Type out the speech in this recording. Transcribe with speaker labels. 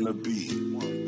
Speaker 1: on the beat.